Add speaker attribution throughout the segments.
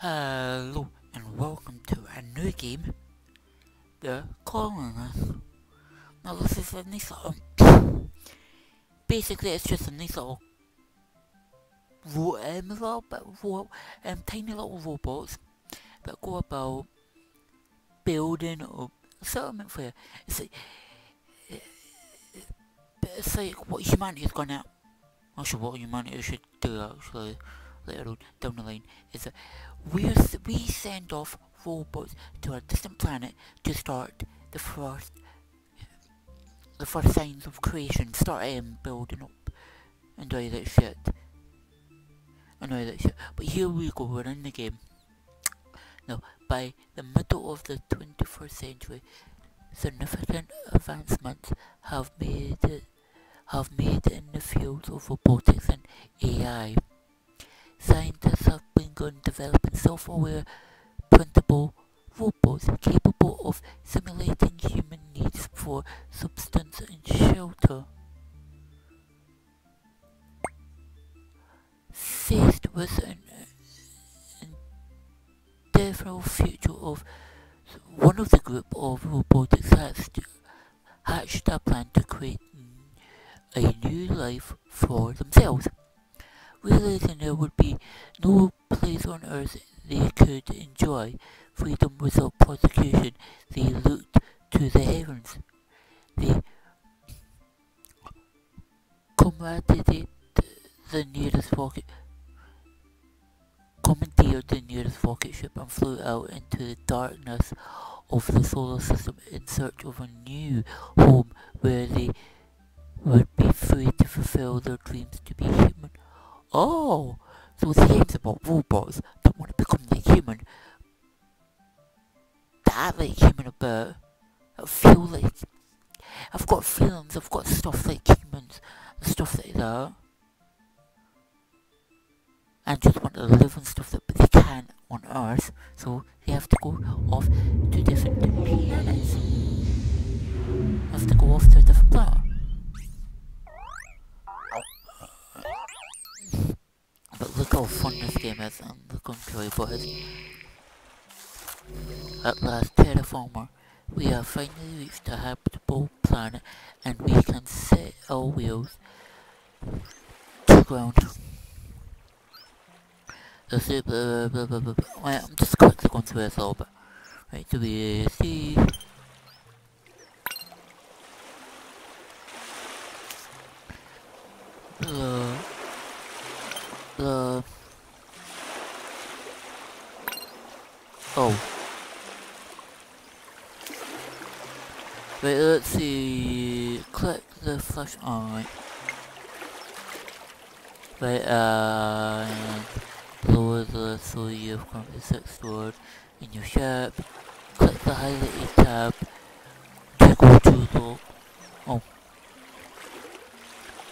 Speaker 1: Hello and welcome to a new game. The us. Now this is a nice little basically it's just a nice little ro um, little bit um, tiny little robots that go about building a settlement for you. It's like it's like what humanity is gonna actually what humanity should do actually down the line is that we we send off robots to a distant planet to start the first the first signs of creation, start um, building up and all that shit. And all that shit. But here we go, we're in the game. Now, by the middle of the 21st century, significant advancements have made it, have made in the fields of robotics and AI. Scientists have been begun developing self-aware, printable robots capable out into the darkness of the solar system in search of a new home where they would be free to fulfill their dreams to be human. Oh, so the game's about robots that want to become like human. That like human a bit. I feel like I've got feelings, I've got stuff like humans stuff like that. And just want to live and stuff that they can on Earth, so they have to go off to different planets. Have to go off to a different planet. But look how fun this game is and look how enjoyable it is. At last, Terraformer, we have finally reached a habitable planet and we can set our wheels to ground. That's it, blah, blah, blah. I'm just going through this bit. Right, so we see... Uh, the oh. Wait let's see. Click the flash on right uh lower the so you've currently set stored in your ship click the highlighted tab to go to the oh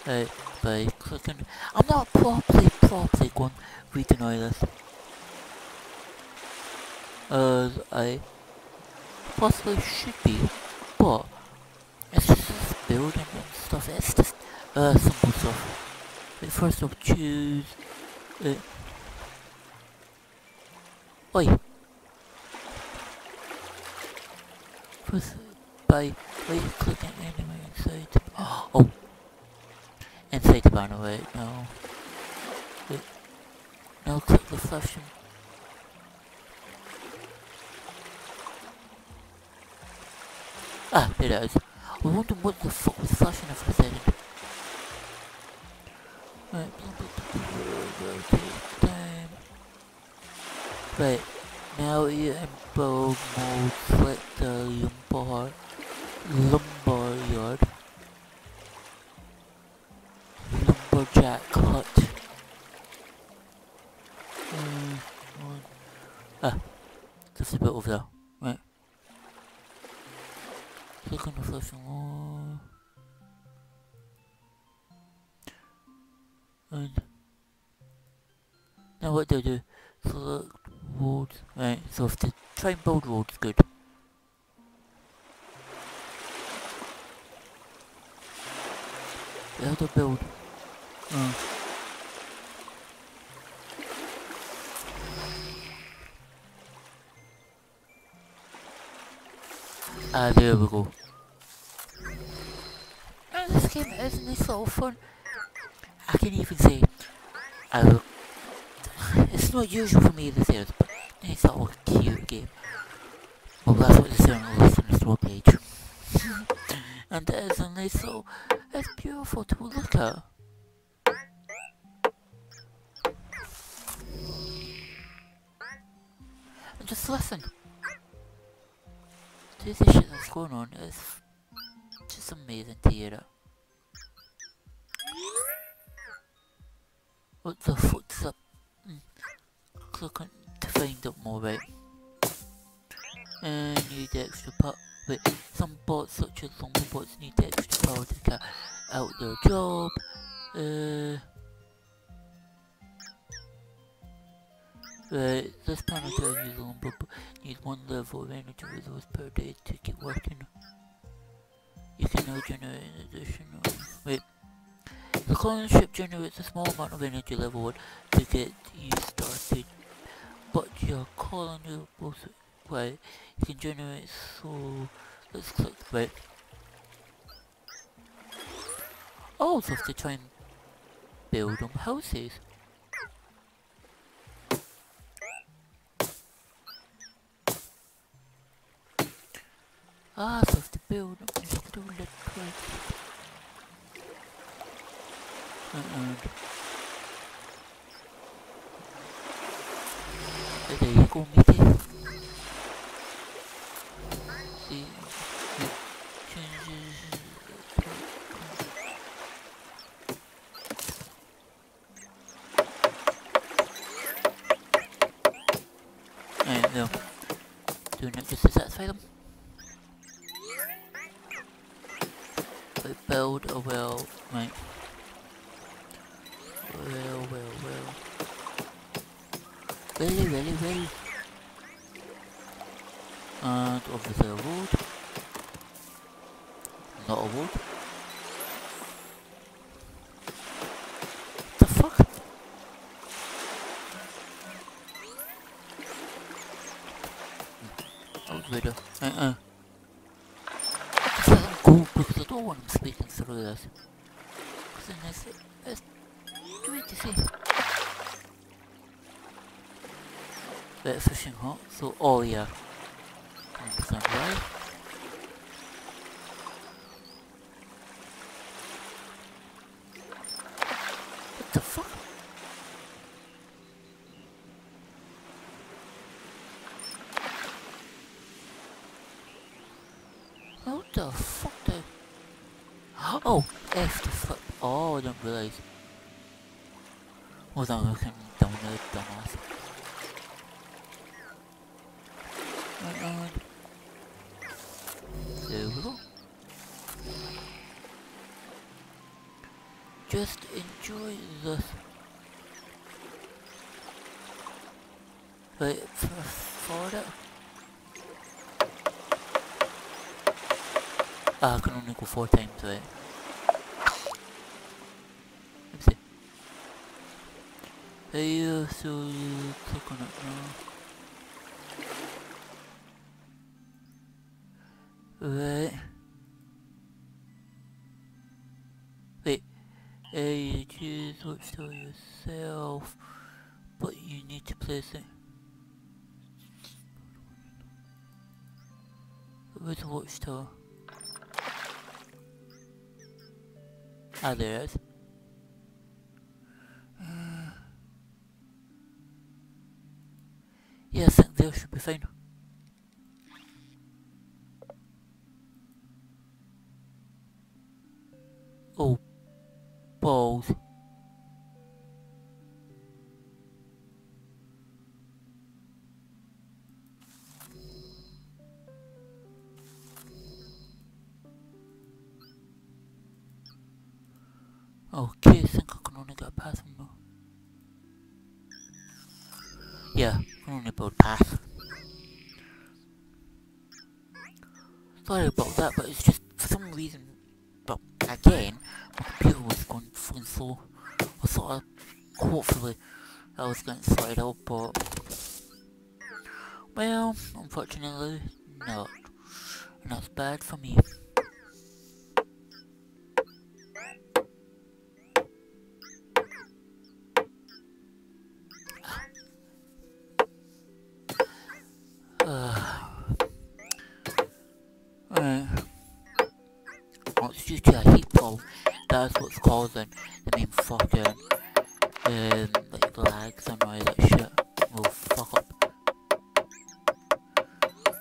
Speaker 1: right by clicking. I'm not properly, properly going reading all this. As I possibly should be, but it's just building and stuff. It's just uh, simple stuff. Like first off, choose. Uh, Oi. First, by right clicking anywhere inside. Oh and say to Barno, wait, no. Wait. No, click the flashing. Ah, there it is. I wonder what the fuck was flashing for a second. Right, Right, now you're in build mode, select the lumber, lumber yard. lumberjack hut. Mm, ah, just a bit over there. Right. Click on the flashing wall. And now what do I do? Select walls. Right, so if the try and build roads, good. The other build. Oh. Ah, there we go. Oh, this game isn't so fun. I can even say, I it's not usual for me to say this, it's a cute game. Well, that's what the channel is on the store page. and it is, and it's so, it's beautiful to look at. And just listen. To the shit that's going on, it's just amazing to hear it. What the fuck's up? Mm. Clicking to find out more right. And need extra power. Wait, some bots such as zombie bots need extra power to carry out their job. Uh, right, this you the lumber needs one level of energy resource per day to get working. You can now generate an additional. Wait. The colony ship generates a small amount of energy level 1 to get you started, but your colony will right, you can generate so let's click right. Also have to try and build them houses. Ah, so have to build them do let and there you go matey see changes and no doing it just to satisfy them but build a well right well, well, well. Really, really, really. And obviously a wood. Not a wood. The fuck? Oh, video. Uh-uh. Just let them go because I don't want them Bit of fishing hut, so oh yeah. What the fuck? What the fuck Oh, F the fuck. Oh, I don't realise. Hold on, can download dumbass. And there we go. Just enjoy this. Wait, forward it. Ah, I can only go four times, right? Yourself, but you need to place it. Where's the watchtower? Ah, there it is. Yeah, I think there should be fine. Due to a heat problem. That's what's causing the main fucking um, like lags and all that shit. Will fuck up.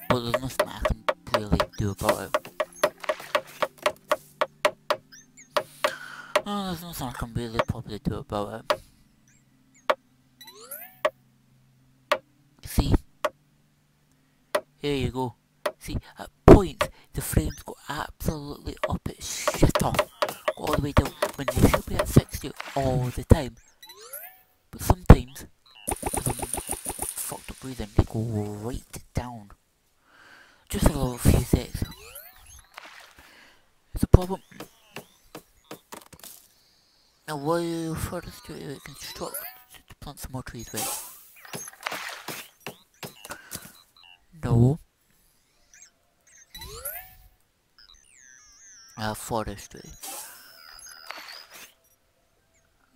Speaker 1: But there's nothing I can really do about it. Oh, there's nothing I can really probably do about it. See? Here you go. See, at points, the frames go absolutely up its shit off. All the way down, when they should be at 60 all the time. But sometimes, because I'm fucked up breathing, they go right down. Just a little few seconds. It's a problem. Now while further to construct to plant some more trees with. No.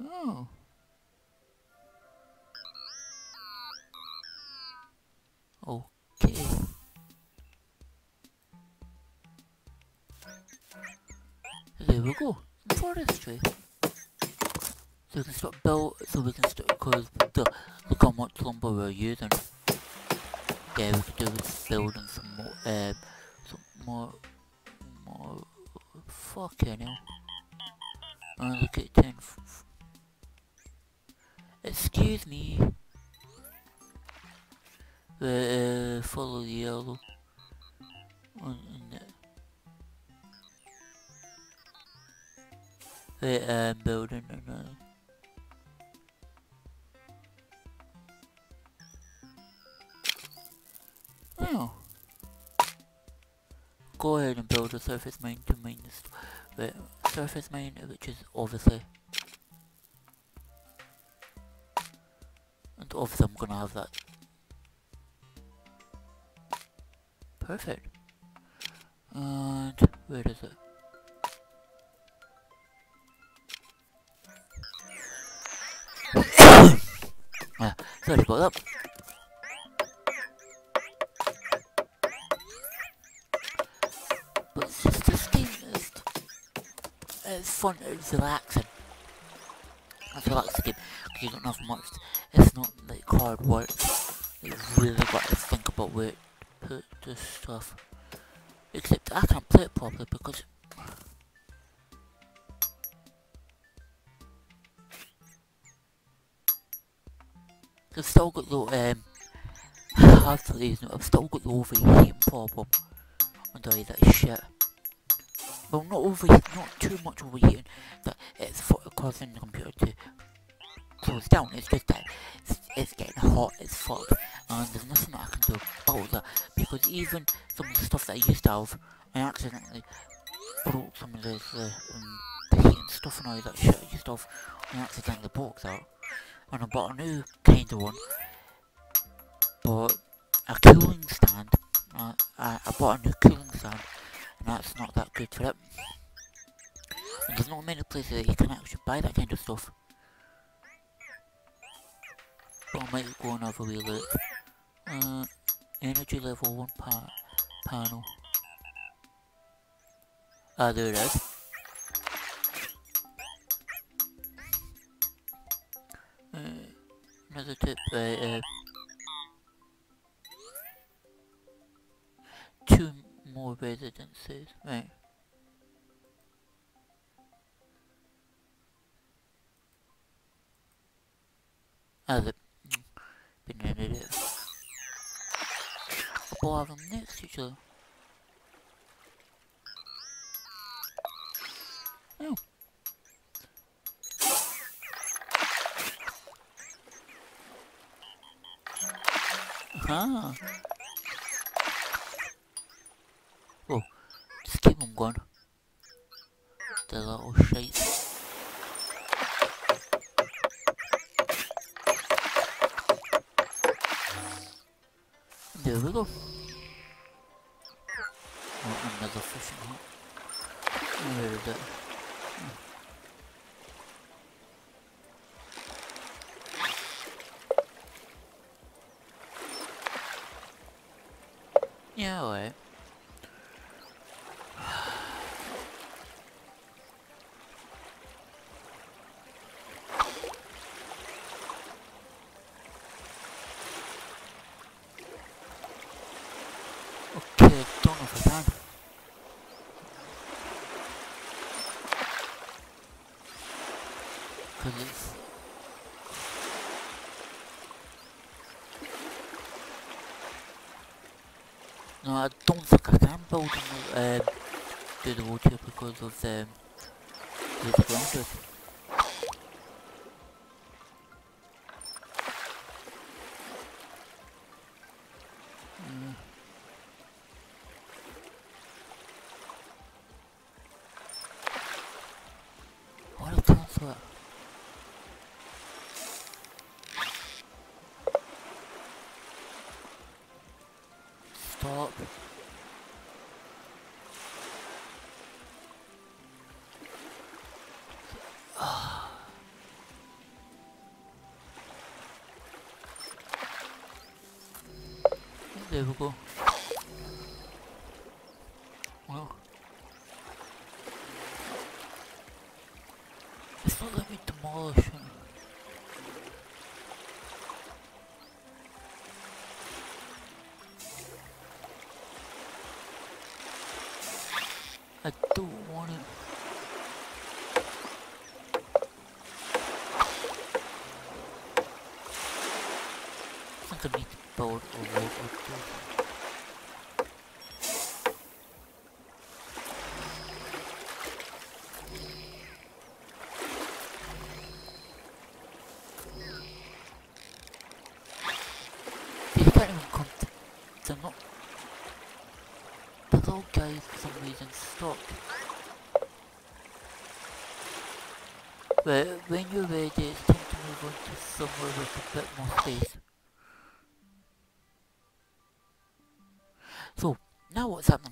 Speaker 1: Uh. Oh. Okay. There we go. Forestry. So we can start build, so we can start, because the, look how much lumber we're using. Yeah, we could do with building some more, um, some more, fucking hell. Oh, look at 10. Excuse me. Uh, follow the yellow. The, uh, building another. Oh. Surface mine to mine the surface mine, which is obviously and obviously I'm gonna have that. Perfect. And where is it? ah, sorry about that. Fun, it's relaxing. It's relaxing game, because you don't have much, it's not like hard work. You've really got to think about where to put the stuff. Except I can't play it properly because I've still got the um after these I've still got the overheating problem and all that shit well not overheat, not too much overheating that it's causing the computer to close down, it's just that it's, it's getting hot as fuck and there's nothing that I can do about that because even some of the stuff that I used to have, I accidentally broke some of the, the, um, the stuff and all that shit I used to have, I accidentally broke that and I bought a new kind of one but a cooling stand, uh, I, I bought a new cooling stand and that's not that good for it. And there's not many places that you can actually buy that kind of stuff. But I might go and have a wee look. Uh, energy level 1 pa panel. Ah, there it is. Uh, another tip, uh, uh, two more residences, right? Been edited. We'll have them next to each other. Oh, just keep them going. The little shite. There we go. Oh, another fishing hut. Where is it? Yeah, alright. Okay, don't know if I can. Cause it's No, I don't think I can build on um, do the water because of the, the grounded. There we go. Well. It's not let me demolish it. I don't want it. I think I need to build a road with this. Come to, they're not, the little guys for some reason stopped. But when you're ready, it's time to move on to somewhere with a bit more space. So, now what's happening?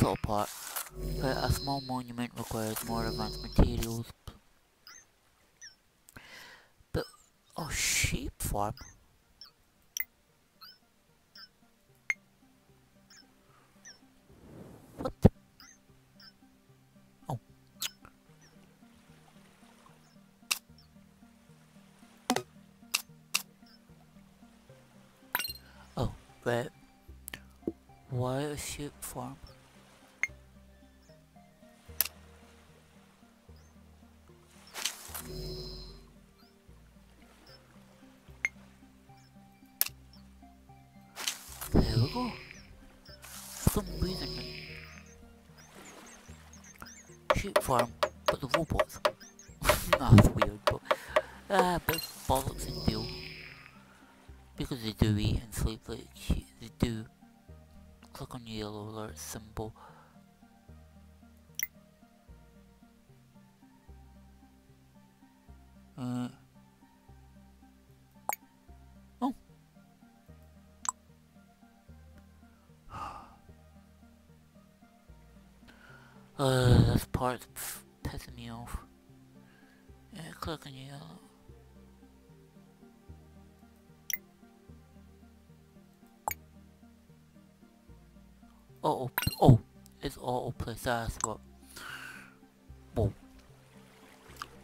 Speaker 1: I might just do this little part, but a small monument requires more advanced materials. But, oh, sheep farm? For some reason, sheep farm, but the robots. That's weird, but ah, it's bollocks and deal. Because they do eat and sleep like they do. Click on the yellow alert symbol. That's what. Whoa.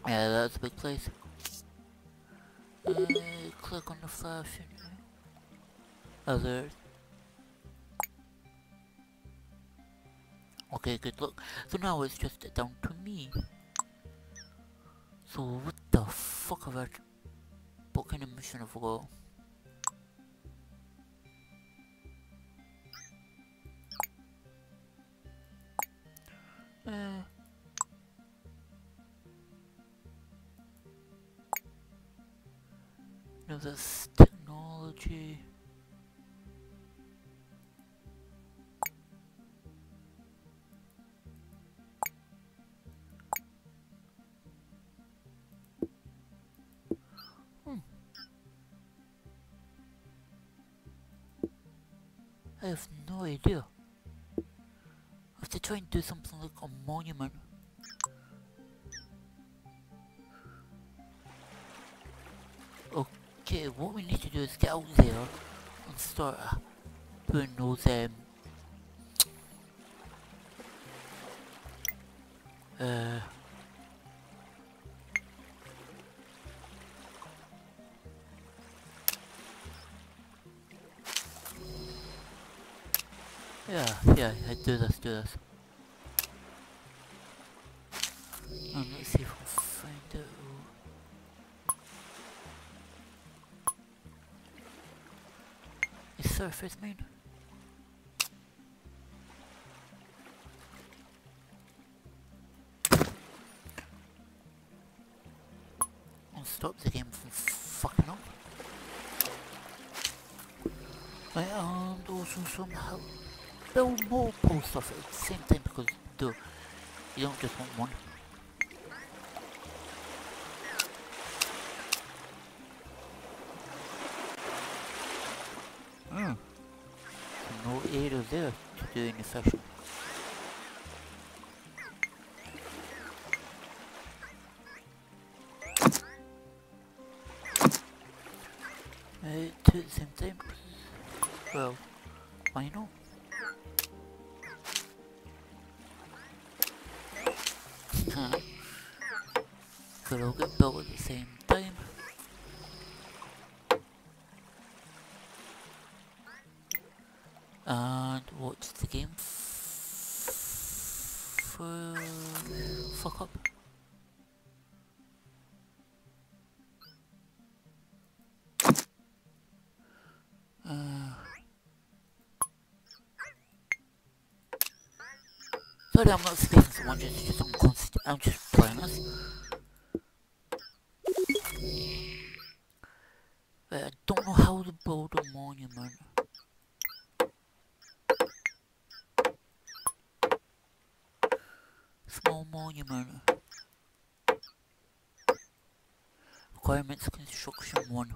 Speaker 1: Yeah, that's a big place. Uh, click on the flash. Alert. Okay, good look. So now it's just down to me. So what the fuck have I... What kind of mission have I got? Have no idea. Have to try and do something like a monument. Okay, what we need to do is get out there and start uh, putting those um uh Yeah, yeah, I do this, do this. And let's see if we can find out. Is surface mean? Build more post office at the same time because duh, you don't just want one. Hmm. No area there to do any fishing. Uh, All get built at the same time. And watch the game fuck up. Uh, sorry, I'm not speaking so much. It's just I'm. I'm just playing this. But I don't know how to build a monument. Small monument. Requirements construction one.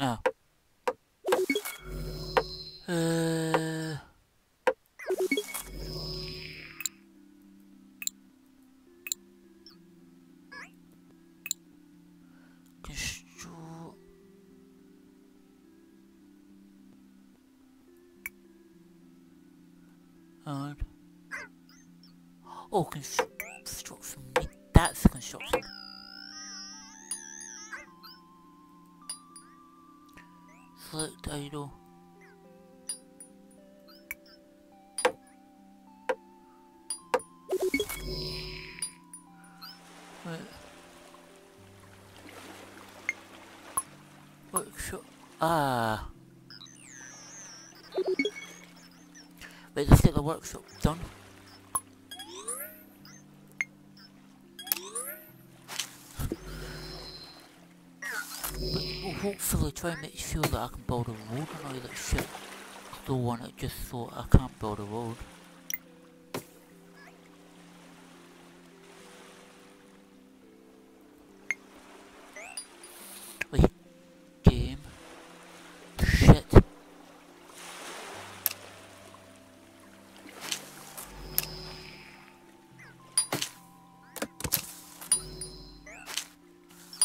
Speaker 1: Ah. Uh. Constru- And oh, construction. That's construction. Select idle. Right. Workshop. Ah. Workshop done. We'll hopefully try and make sure that I can build a road and all that shit. I don't want it just so I can't build a road.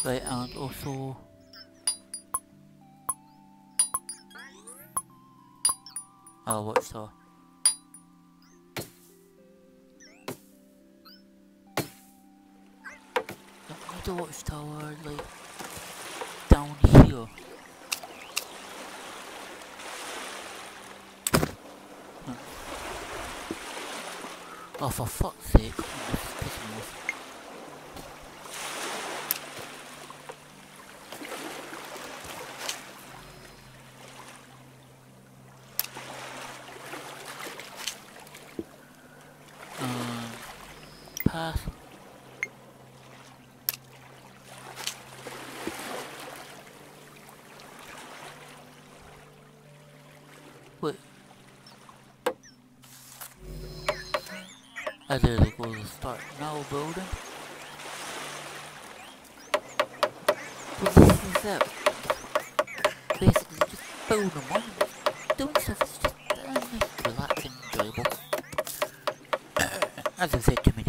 Speaker 1: Right, and also... Oh, what's that? The watchtower, like, down here. Hmm. Oh, for fuck's sake, I did it to start now building. Well, this is. Basically, just building one. Doing stuff is just uh, relaxing, enjoyable. As I've said too many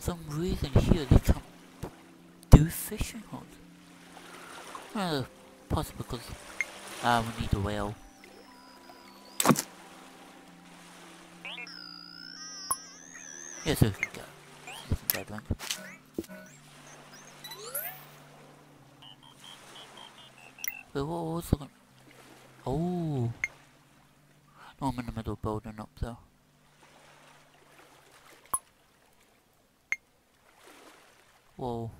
Speaker 1: Some reason here they can't do fishing huts. Well, possibly because uh, we need a whale. Yes, we can go. Listen to that one. Wait, what was the? Oh. No, I'm in the middle of building up though. Whoa.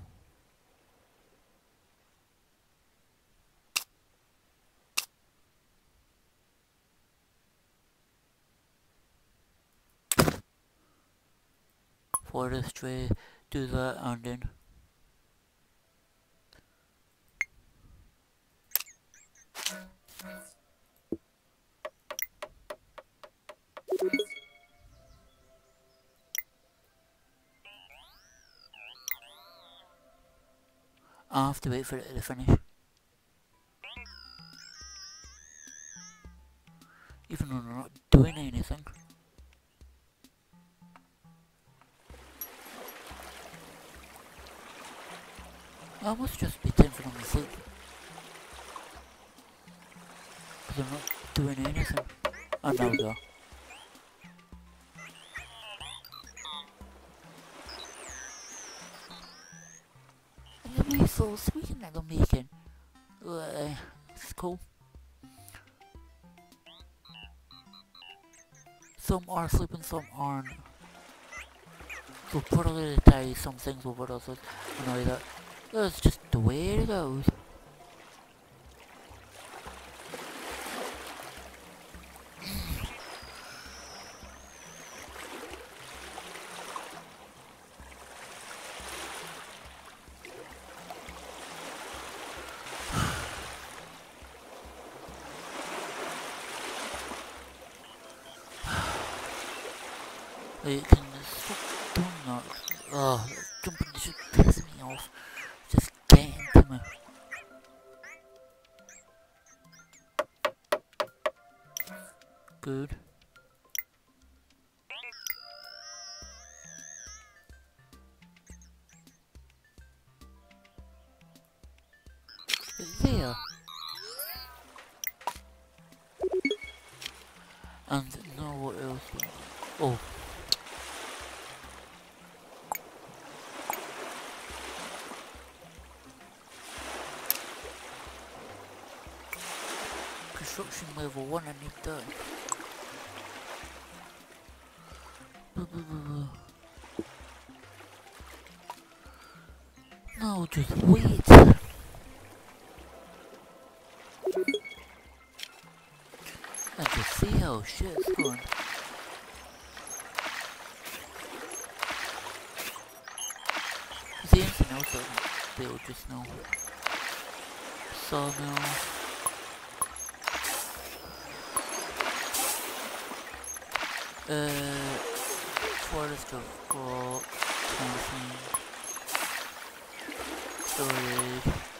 Speaker 1: forestry, do that and then I have to wait for it to finish. Even though they're not doing anything. I must just be for them to sleep. Because I'm not doing anything. I know though. So sweet they're making. Uh, it's cool. Some are sleeping, some aren't. So probably tell you some things over others. You know that that's just the way it goes. And now what else? Oh. Construction level 1 I need done. Blah, blah, blah, blah. No, just wait. See how shit's going. Is there build just now? Sawmill. Uh, forest of gold, something, storage.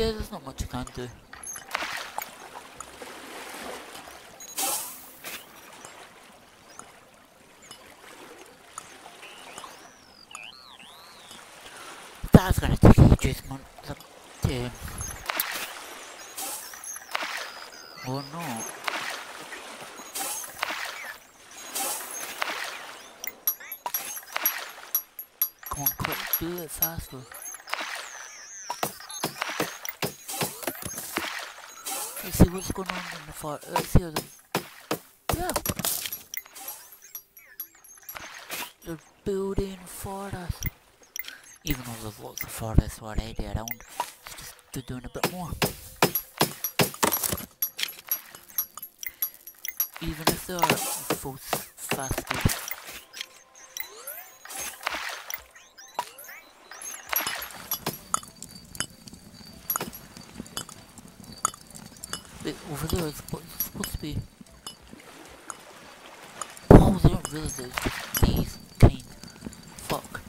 Speaker 1: Yeah, there's not much I can do. That's gonna take ages, man. Damn. Or not. Come on, quick, do it faster. See what's going on in the far. Let's see how the. Yeah. They're building for us. Even though there's lots of forests already around, it's just they're doing a bit more. Even if they are full fast speed. Wait, over there it's supposed to be... Oh, they don't realize that these kind. Fuck.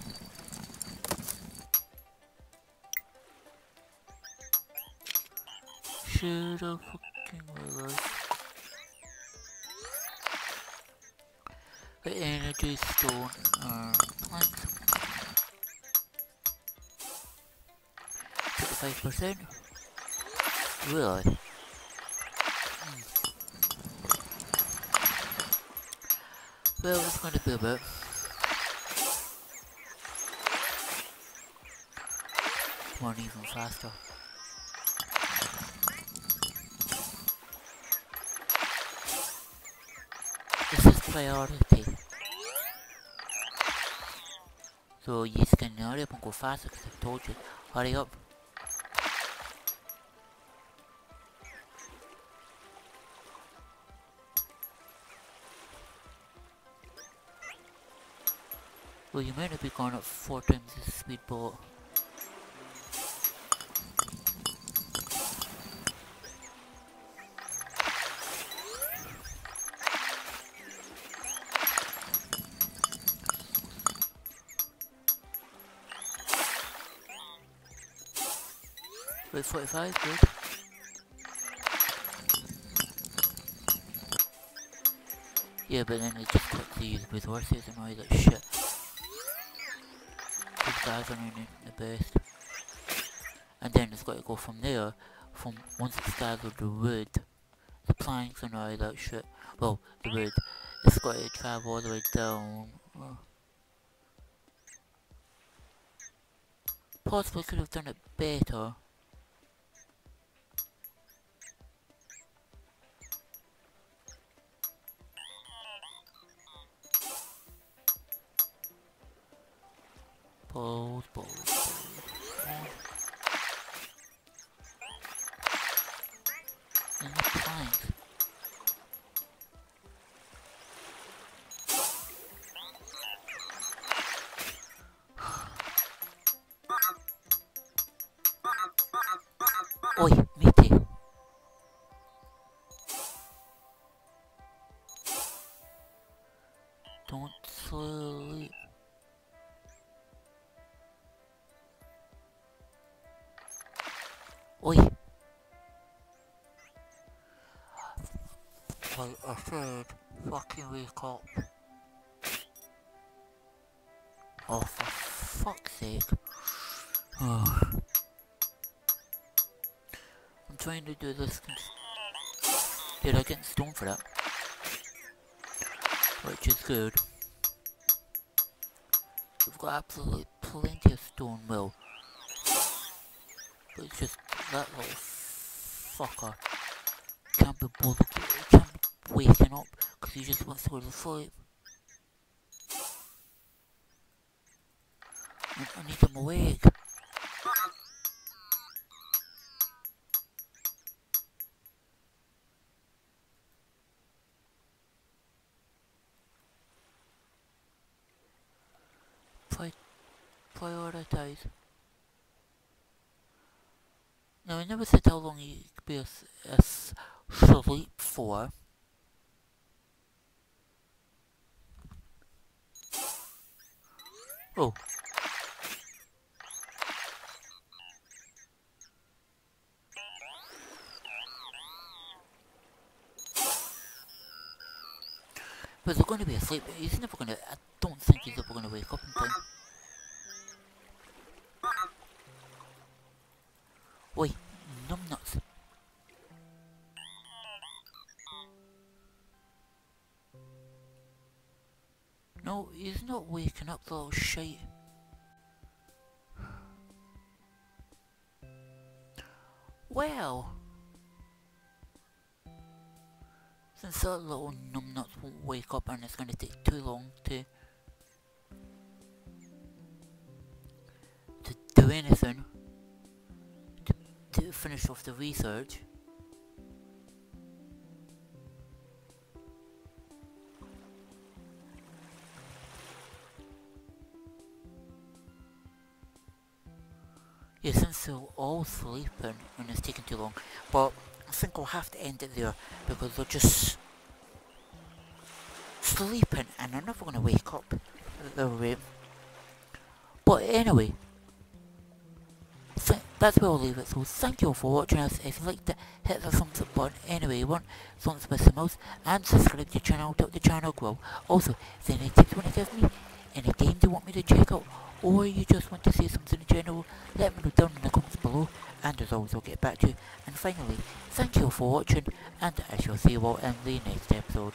Speaker 1: Should have fucking realized. The energy stone uh, planks. 35%? Really? Well, it's going to be a bit. On, even faster. This is priority. So you can hurry up and go faster because I told you. Hurry up. Well, you might not be going up four times the speed. Wait, 45, good. Yeah, but then it just quickly use with horses and all that shit. The best. And then it's got to go from there, from once it's gathered the wood, the planks and all that shit. Well, the wood, it's got to travel all the way down. Possibly could have done it better. Oi, Mitty. Don't sleep. Oi. Well, I said, fucking wake up. Trying to do this. I get stone for that? Which is good. We've got absolutely plenty of stone mill. But it's just that little fucker can't be bothered, can't be waking up because he just wants to go to sleep. I need him awake. Prioritize. Now, I never said how long you could be asleep for. Oh. But they're going to be asleep. He's never going to. I don't think he's ever going to wake up in time. Not waking up, the little shite. Well, since that little numbnuts won't wake up and it's going to take too long to to do anything to, to finish off the research. All sleeping and it's taking too long, but I think I'll have to end it there because they're just sleeping and they're never going to wake up. But anyway, that's where I'll leave it. So thank you all for watching us. If you liked it, hit the thumbs up button anyway you want, thumbs with the mouse, and subscribe to the channel to help the channel grow. Also, if there's any tips you want to give me, any games you want me to check out, or you just want to say something in general, let me know down in the comments below, and as always I'll get back to you. And finally, thank you all for watching, and I shall see you all in the next episode.